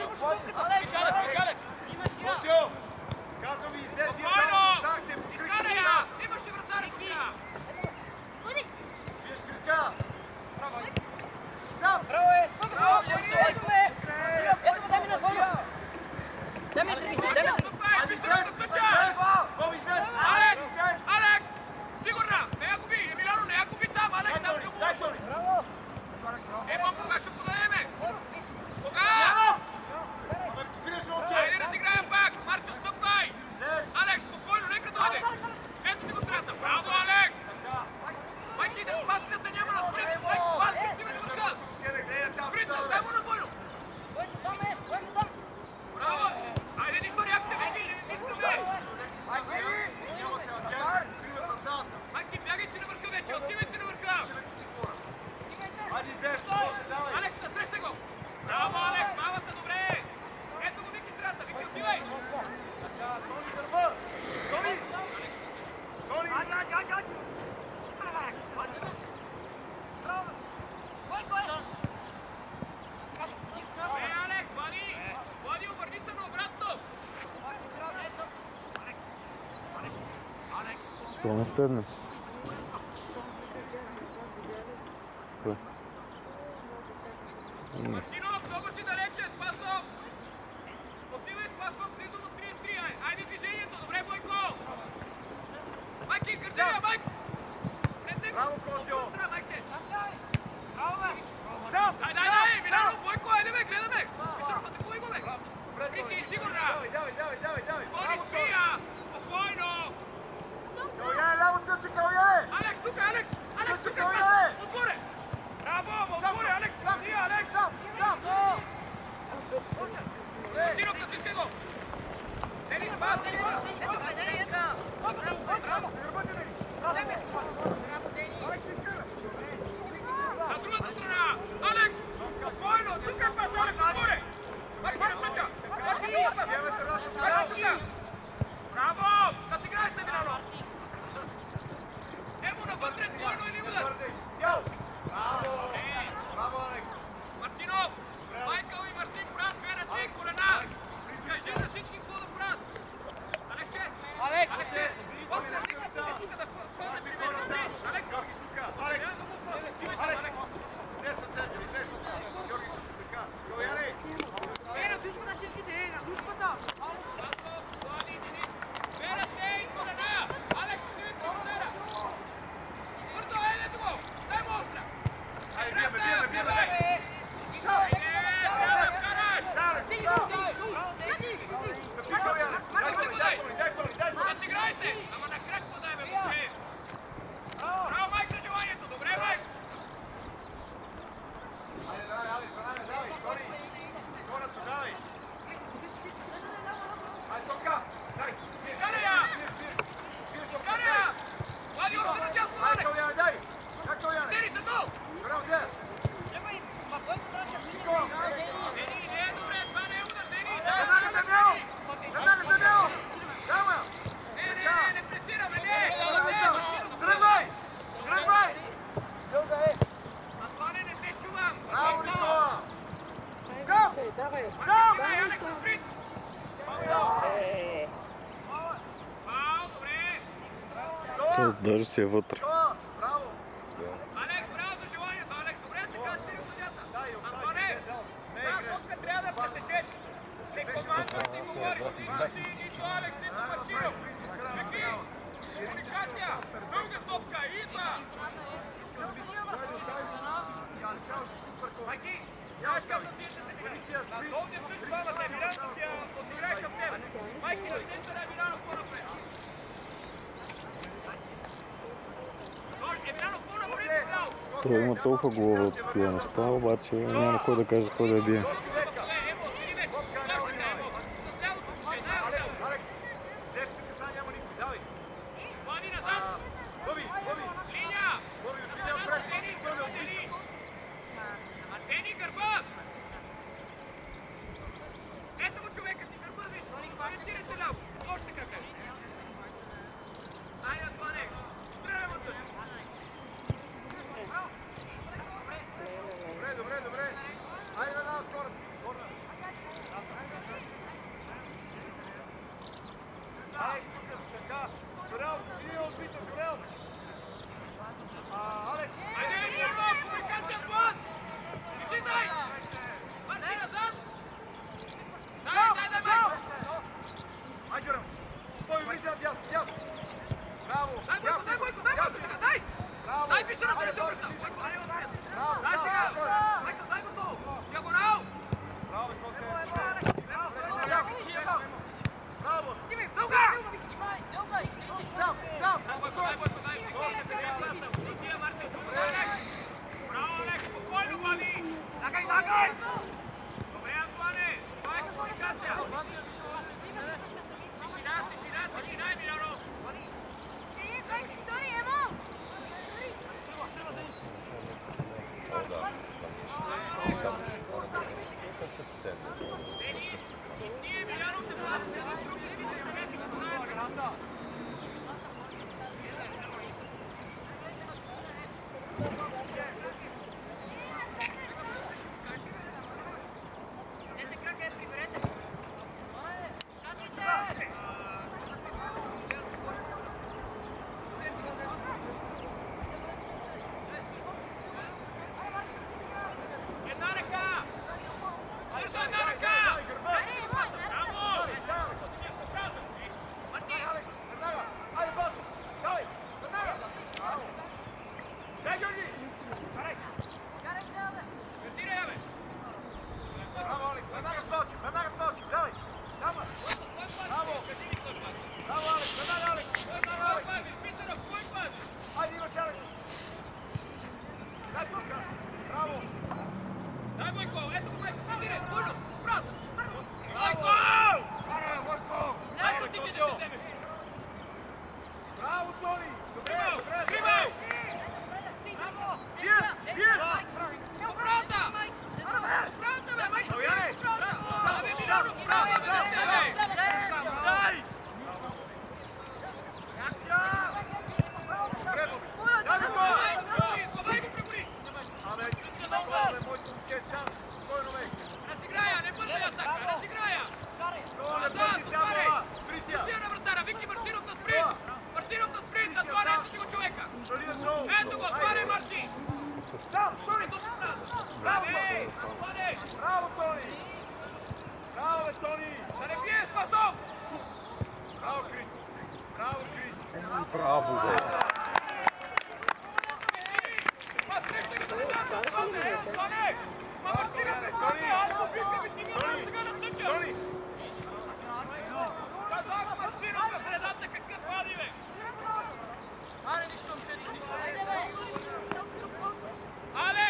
What? 所发生的。даже себе в утро. активността, обаче няма кой да каже кой да я бие. Bravo Tony! Bravo Tony! Dalle piedi, spasso! Bravo Cristo! Bravo Cristo! Bravo. Ale!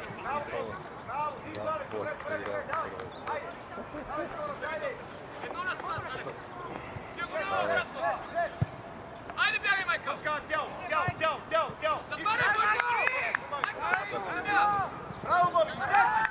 Bravo, Bobby!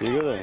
人。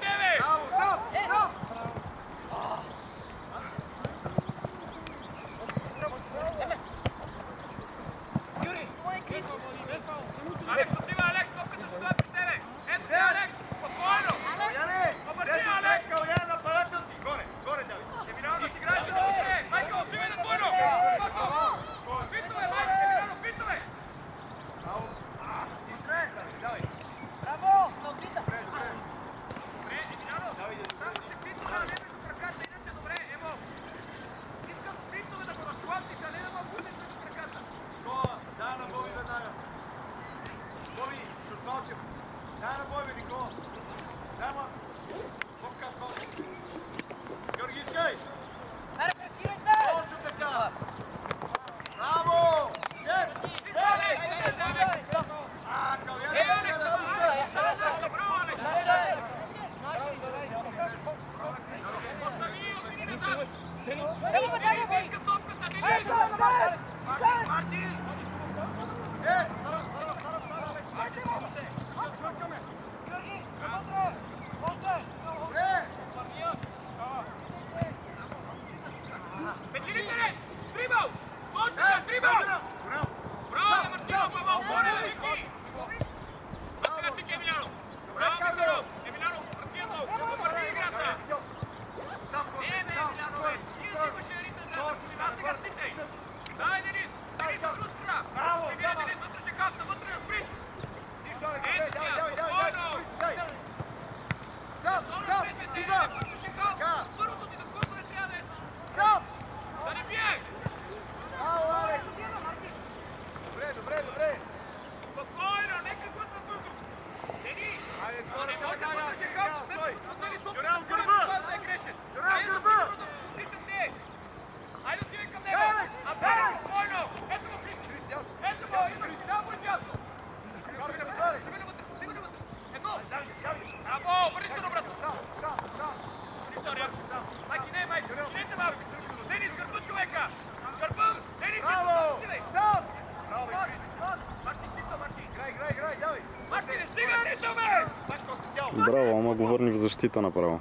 Titanoprol.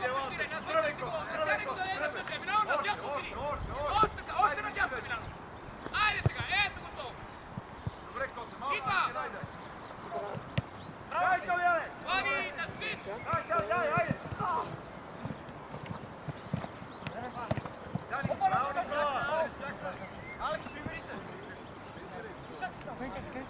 Thank y o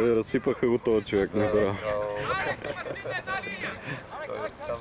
Абе, разсипаха го този човек на здраво. Там...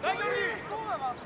大丈夫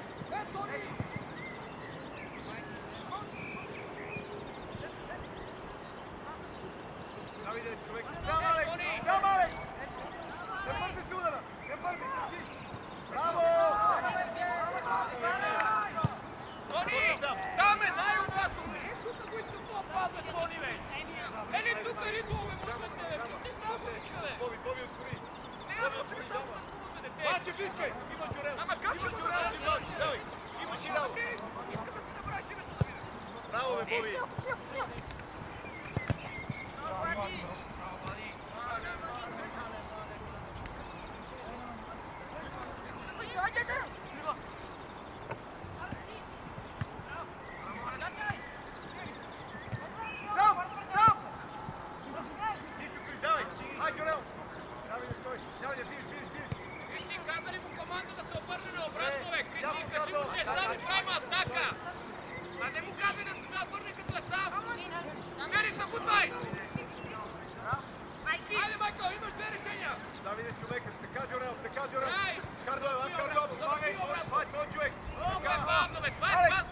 Robert, vas,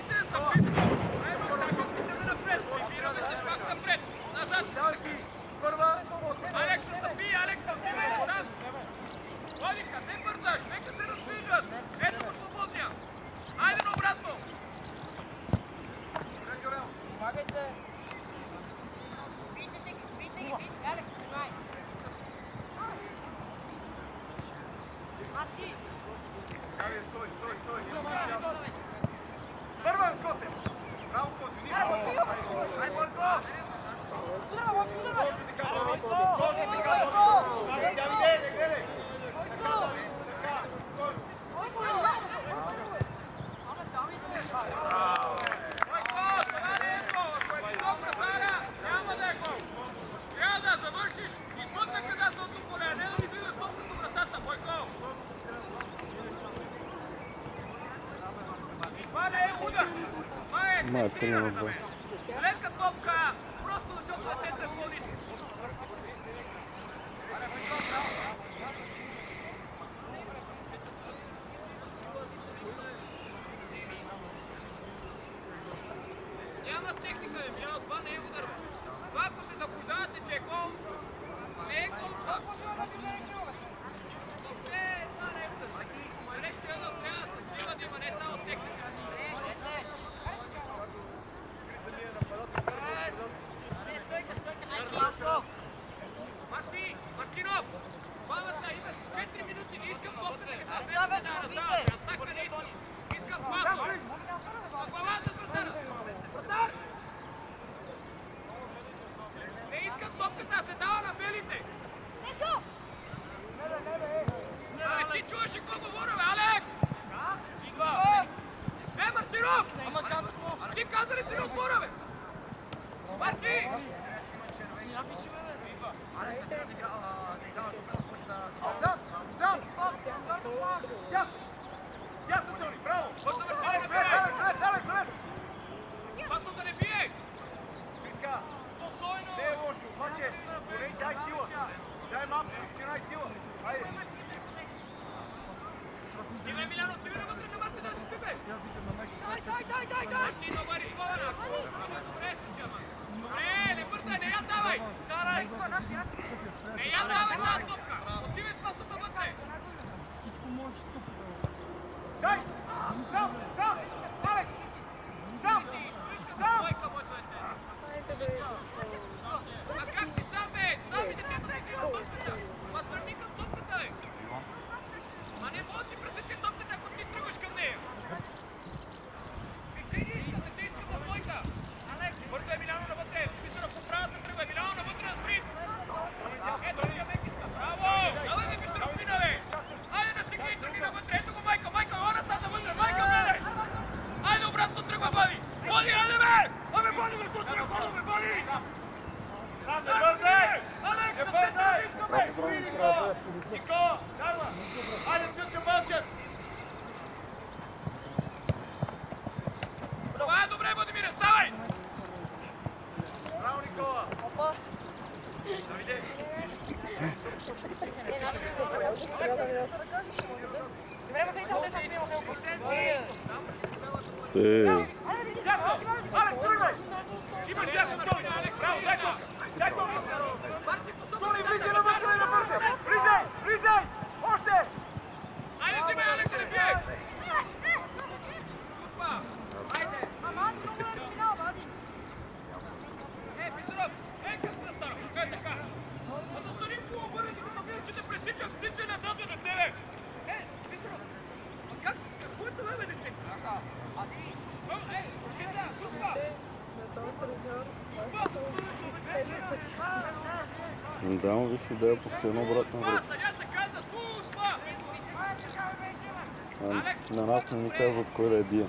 Має треба. Легка топка! Просто лише платити повністю. Я на техника, я два Ei. Corabia.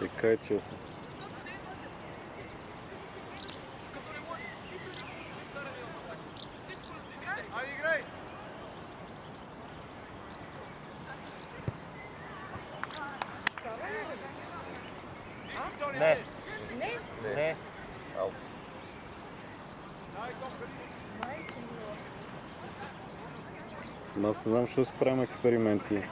Какая честно. аз не знам, защо си правим експерименти.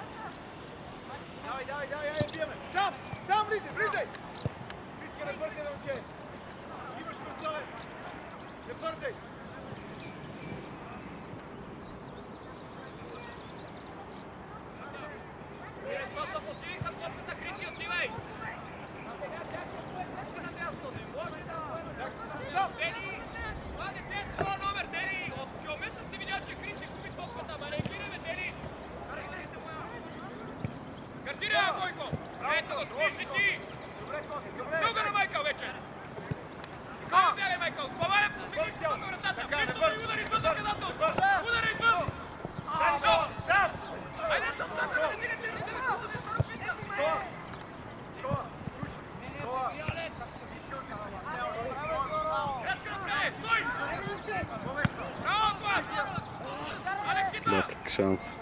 Matek szans.